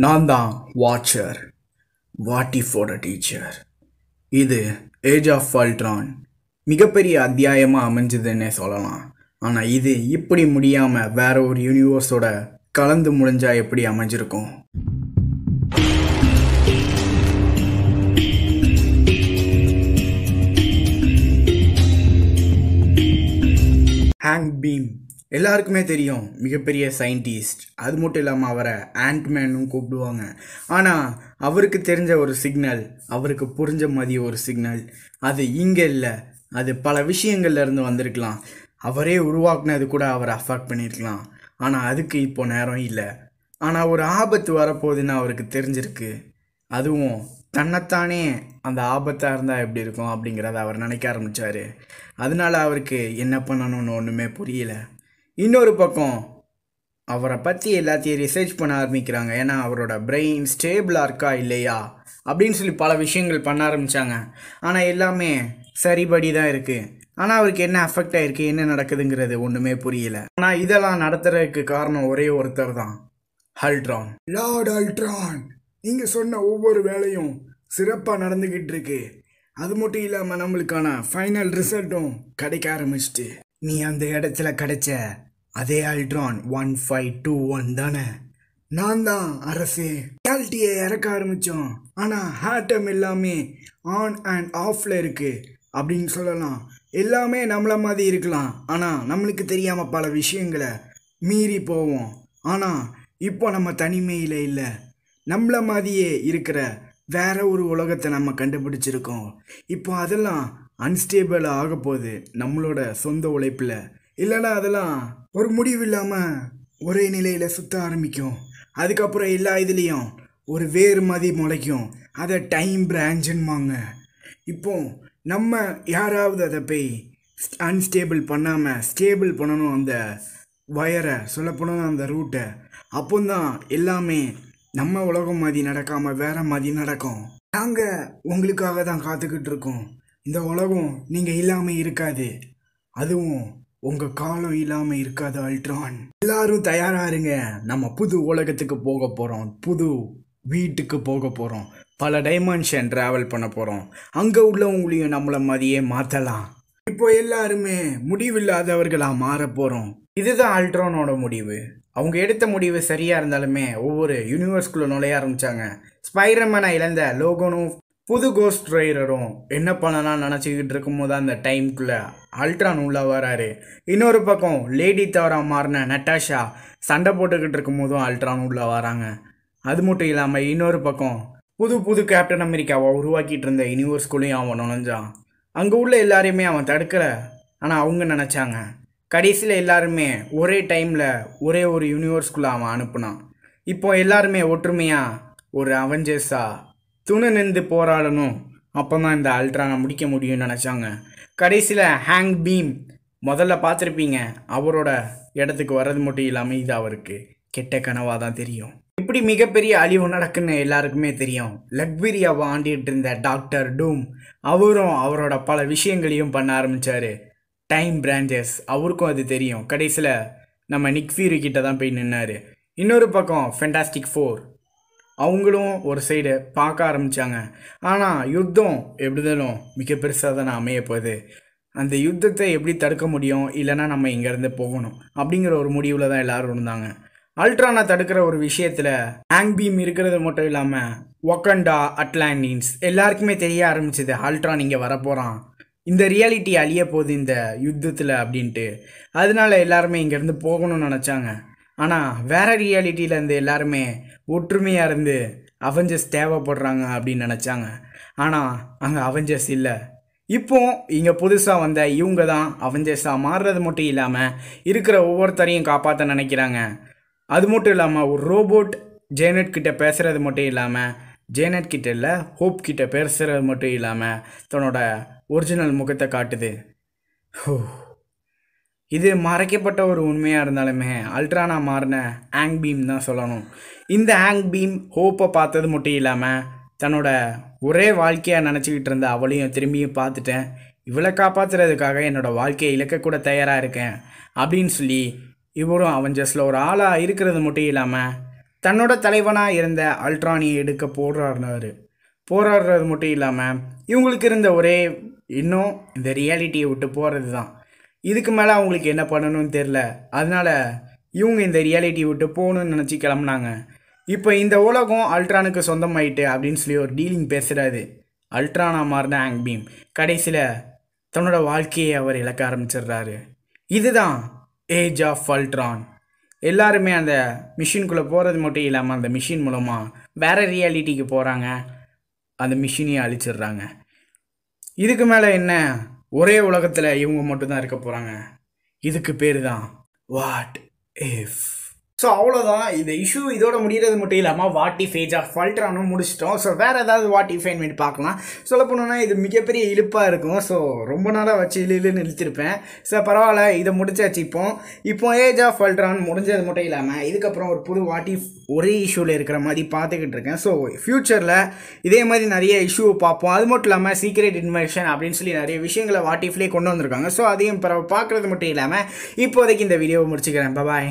நான் தான் வாட்சர் வாட்டி ஃபோட டீச்சர் இது ஏஜ் ஆஃப் அல்ட்ரான் மிகப்பெரிய அத்தியாயமாக அமைஞ்சதுன்னே சொல்லலாம். ஆனால் இது இப்படி முடியாமல் வேற ஒரு யூனிவர்ஸோட கலந்து முடிஞ்சா எப்படி அமைஞ்சிருக்கும்? ஹேங் பீம் எல்லாருக்குமே தெரியும் மிகப்பெரிய சயின்டிஸ்ட் அது மட்டும் இல்லாமல் அவரை ஆண்ட்மேனும் கூப்பிடுவாங்க. ஆனால் அவருக்கு தெரிஞ்ச ஒரு சிக்னல் அவருக்கு புரிஞ்ச மாதிரி ஒரு சிக்னல் அது இங்கே இல்லை. அது பல விஷயங்கள்லேருந்து வந்திருக்கலாம். அவரே உருவாக்குனது கூட அவரை அஃபெக்ட் பண்ணியிருக்கலாம் ஆனால் அதுக்கு இப்போ நேரம் இல்லை. ஆனால் ஒரு ஆபத்து வரப்போகுதுன்னு அவருக்கு தெரிஞ்சிருக்கு. அதுவும் தன்னைத்தானே அந்த ஆபத்தாக இருந்தால் எப்படி இருக்கும் அப்படிங்கிறத அவர் நினைக்க ஆரம்பித்தார் அதனால அவருக்கு என்ன பண்ணணும்னு ஒன்றுமே புரியலை. இன்னொரு பக்கம் அவரை பற்றி எல்லாத்தையும் ரிசர்ச் பண்ண ஆரம்பிக்கிறாங்க. ஏன்னா அவரோட பிரெயின் ஸ்டேபிளாக இருக்கா இல்லையா? அப்படின்னு சொல்லி பல விஷயங்கள் பண்ண ஆரம்பித்தாங்க ஆனால் எல்லாமே சரிபடி தான் இருக்குது ஆனால் அவருக்கு என்ன அஃபெக்ட் ஆகிருக்கு என்ன நடக்குதுங்கிறது ஒன்றுமே புரியல. ஆனால் இதெல்லாம் நடத்துறதுக்கு காரணம் ஒரே ஒருத்தர் தான். ஹல்ட்ரான் லார்ட் அல்ட்ரான் நீங்கள் சொன்ன ஒவ்வொரு வேலையும் சிறப்பாக நடந்துக்கிட்டு இருக்கு. அது மட்டும் இல்லாமல் நம்மளுக்கான ஃபைனல் ரிசல்ட்டும் கிடைக்க ஆரம்பிச்சிட்டு நீ அந்த இடத்துல கிடைச்ச அதே Ultron one five two one தானே? நான் தான் அரசே. கேல்ட்டியை இறக்க ஆரம்பித்தோம் ஆனால் ஹேட்டம் எல்லாமே ஆன் அண்ட் ஆஃப்ல இருக்குது அப்படின்னு சொல்லலாம். எல்லாமே நம்மள மாதிரி இருக்கலாம். ஆனால் நம்மளுக்கு தெரியாமல் பல விஷயங்களை மீறி போவோம். ஆனால் இப்போ நம்ம தனிமையில் இல்லை. நம்மள மாதிரியே இருக்கிற வேற ஒரு உலகத்தை நம்ம கண்டுபிடிச்சிருக்கோம். இப்போ அதெல்லாம் அன்ஸ்டேபிள் ஆக போகுது நம்மளோட சொந்த உழைப்பில். இல்லைன்னா அதெல்லாம் ஒரு முடிவு இல்லாமல் ஒரே நிலையில் சுத்த ஆரம்பிக்கும். அதுக்கப்புறம் எல்லா இதுலேயும் ஒரு வேறு மாதிரி முளைக்கும். அதை டைம் பிரான்ச்சுன்னுவாங்க இப்போ நம்ம யாராவது அதை போய் அன்ஸ்டேபிள் பண்ணாமல் ஸ்டேபிள் பண்ணணும் அந்த வயரை சொல்லப்போனால் அந்த ரூட்டை அப்போ தான் எல்லாமே நம்ம உலகம் மாதிரி நடக்காமல் வேற மாதிரி நடக்கும். நாங்கள் உங்களுக்காக தான் காத்துக்கிட்டு இருக்கோம். இந்த உலகம் நீங்கள் இல்லாமல் இருக்காது. அதுவும் உங்கள் காலம் இல்லாமல் இருக்காது அல்ட்ரான். எல்லாரும் தயாராக இருங்க. நம்ம புது உலகத்துக்கு போக போகிறோம் புது வீட்டுக்கு போக போகிறோம் பல டைமென்ஷன் ட்ராவல் பண்ண போகிறோம் அங்கே உள்ளவங்களையும் நம்மளை மாதிரியே மாற்றலாம் இப்போ எல்லாருமே முடிவில்லாதவர்களாக மாற போகிறோம் இதுதான் அல்ட்ரானோட முடிவு. அவங்க எடுத்த முடிவு சரியாக இருந்தாலுமே ஒவ்வொரு யூனிவர்ஸ்குள்ளே நுழைய ஆரம்பித்தாங்க ஸ்பைரமனை இழந்த லோகனும் புது கோஸ்ட் ரைடரும் என்ன பண்ணலாம் நினச்சிக்கிட்டு இருக்கும்போது அந்த டைம்குள்ளே அல்ட்ரான் உள்ளே வராரு. இன்னொரு பக்கம் லேடி தவறா மாறின நட்டாஷா சண்டை போட்டுக்கிட்டு இருக்கும்போதும் அல்ட்ரான் உள்ளே வராங்க. அது மட்டும் இல்லாமல் இன்னொரு பக்கம் புது புது கேப்டன் அமெரிக்காவை உருவாக்கிட்டு இருந்த யூனிவர்ஸ்குள்ளேயும் அவன் நுழைஞ்சான். அங்கே உள்ள எல்லாரையுமே அவன் தடுக்கலை. ஆனால் அவங்க நினச்சாங்க. கடைசியில் எல்லாருமே ஒரே டைமில் ஒரே ஒரு யூனிவர்ஸ்குள்ளே அவன் அனுப்புனான். இப்போ எல்லாருமே ஒற்றுமையாக ஒரு அவெஞ்சர்ஸாக துணை நின்று போராடணும். அப்போ தான் இந்த அல்ட்ரானை முடிக்க முடியும்னு நினச்சாங்க. கடைசியில் ஹேங் பீம். முதல்ல பார்த்துருப்பீங்க அவரோட இடத்துக்கு வர்றது மட்டும் இல்லாமல் இது அவருக்கு கெட்ட கனவாக தான் தெரியும். இப்படி மிகப்பெரிய அழிவு நடக்குன்னு எல்லாருக்குமே தெரியும். லக்பீரியாவை ஆண்டிகிட்டு இருந்த டாக்டர் டூம் அவரும் அவரோட பல விஷயங்களையும் பண்ண ஆரம்பித்தார் டைம் பிரான்ச்சஸ் அவருக்கும் அது தெரியும். கடைசியில் நம்ம நிக்ஃபீரி கிட்ட தான் போய் நின்னார். இன்னொரு பக்கம் ஃபென்டாஸ்டிக் ஃபோர் அவங்களும் ஒரு சைடு பார்க்க ஆரம்பித்தாங்க ஆனால் யுத்தம் எப்படிதாலும் மிக பெருசாக தானே அமைய போகுது. அந்த யுத்தத்தை எப்படி தடுக்க முடியும்? இல்லைன்னா நம்ம இங்கேருந்து போகணும். அப்படிங்கிற ஒரு முடிவில் தான் எல்லாரும் இருந்தாங்க. அல்ட்ரானை தடுக்கிற ஒரு விஷயத்தில் ஆங்பீம் பீம் இருக்கிறது மட்டும் இல்லாமல் ஒக்கண்டா அட்லாண்டின்ஸ் எல்லாருக்குமே தெரிய ஆரம்பிச்சது அல்ட்ரான் இங்கே வரப்போகிறான் இந்த ரியாலிட்டி அழிய போகுது இந்த யுத்தத்தில் அப்படின்ட்டு. அதனால எல்லாருமே இங்கேருந்து போகணும்னு நினச்சாங்க. ஆனால் வேற ரியாலிட்டியில் இருந்து எல்லாருமே ஒற்றுமையாக இருந்து அவெஞ்சர்ஸ் தேவைப்படுறாங்க அப்படின்னு நினச்சாங்க. ஆனால் அங்கே அவெஞ்சர்ஸ் இல்லை. இப்போ இங்கே புதுசாக வந்த இவங்க தான் அவெஞ்சர்ஸாக மாறுறது மட்டும் இல்லாமல் இருக்கிற ஒவ்வொருத்தரையும் காப்பாற்ற நினைக்கிறாங்க. அது மட்டும் இல்லாமல் ஒரு ரோபோட் ஜேனட் கிட்ட பேசுகிறது மட்டும் இல்லாமல் ஜேனட் கிட்ட இல்லை ஹோப் கிட்ட பேசுகிறது மட்டும் இல்லாமல் தன்னோட ஒரிஜினல் முகத்தை காட்டுது. ஹோ. இது மறைக்கப்பட்ட ஒரு உண்மையாக இருந்தாலுமே அல்ட்ரானா மாறின ஆங் பீம் தான் சொல்லணும். இந்த ஆங் பீம் ஹோப்பை பார்த்தது மட்டும் இல்லாமல் தன்னோட ஒரே வாழ்க்கையாக நினச்சிக்கிட்டு இருந்த அவளையும் திரும்பியும் பார்த்துட்டேன். இவளை காப்பாற்றுறதுக்காக என்னோடய வாழ்க்கையை இழக்கக்கூட தயாராக இருக்கேன் அப்படின்னு சொல்லி இவரும் அவஞ்சஸில் ஒரு ஆளாக இருக்கிறது மட்டும் இல்லாமல் தன்னோட தலைவனாக இருந்த அல்ட்ரானியை எடுக்க போராடினாரு போராடுறது மட்டும் இல்லாமல் இவங்களுக்கு இருந்த ஒரே இன்னும் இந்த ரியாலிட்டியை விட்டு போகிறது தான் இதுக்கு மேலே அவங்களுக்கு என்ன பண்ணணும்னு தெரில அதனால் இவங்க இந்த ரியாலிட்டி விட்டு போகணும்னு நினச்சி கிளம்புனாங்க. இப்போ இந்த உலகம் அல்ட்ரானுக்கு சொந்தமாயிட்டு அப்படின்னு சொல்லி ஒரு டீலிங் பேசுகிறாரு அல்ட்ரானா மாறின ஆங்பீம் கடைசியில் தன்னோட வாழ்க்கையை அவர் இழக்க ஆரம்பிச்சிடுறாரு. இதுதான் ஏஜ் ஆஃப் அல்ட்ரான் எல்லாருமே அந்த மிஷின்குள்ளே போகிறது மட்டும் இல்லாமல் அந்த மிஷின் மூலமாக வேறு ரியாலிட்டிக்கு போகிறாங்க அந்த மிஷினையும் அழிச்சிடுறாங்க. இதுக்கு மேலே என்ன ஒரே உலகத்தில் இவங்க மட்டும்தான் இருக்க போகிறாங்க இதுக்கு பேர் தான் வாட் இஃப் ஸோ அவ்வளோதான் இந்த இஷ்யூ இதோட முடிகிறது மட்டும் இல்லாமல் வாட் இஃப் ஏஜ் ஆஃப் ஃபால்ட்ரானும் முடிச்சிட்டோம். ஸோ வேறு ஏதாவது வாட் இஃப் வேண்டி பார்க்கலாம். சொல்ல போனோம்னா இது மிகப்பெரிய இழுப்பாக இருக்கும். ஸோ ரொம்ப நாளாக வச்சு இழு இழுன்னு இழுத்திருப்பேன். ஸோ பரவாயில்ல இதை முடிச்சாச்சு இப்போ. இப்போ ஏஜ் ஆஃப் ஃபால்ட்ரான் முடிஞ்சது மட்டும் இல்லாமல் இதுக்கப்புறம் ஒரு புது வாட் இஃப் ஒரே இஷ்யூவில் இருக்கிற மாதிரி பார்த்துக்கிட்டு இருக்கேன். ஸோ ஃப்யூச்சரில் இதே மாதிரி நிறைய இஷ்யூ பார்ப்போம். அது மட்டும் இல்லாமல் சீக்ரெட் இன்வெஷன் அப்படின்னு சொல்லி நிறைய விஷயங்களை வாட் இஃப்லேயே கொண்டு வந்திருக்காங்க. ஸோ அதையும் பார்க்குறது மட்டும் இல்லாமல் இப்போதைக்கு இந்த வீடியோவை முடிச்சுக்கிறேன். பாய்